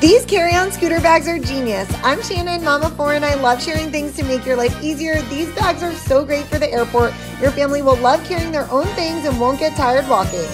These carry on scooter bags are genius. I'm Shannon, Mama 4, and I love sharing things to make your life easier. These bags are so great for the airport. Your family will love carrying their own things and won't get tired walking.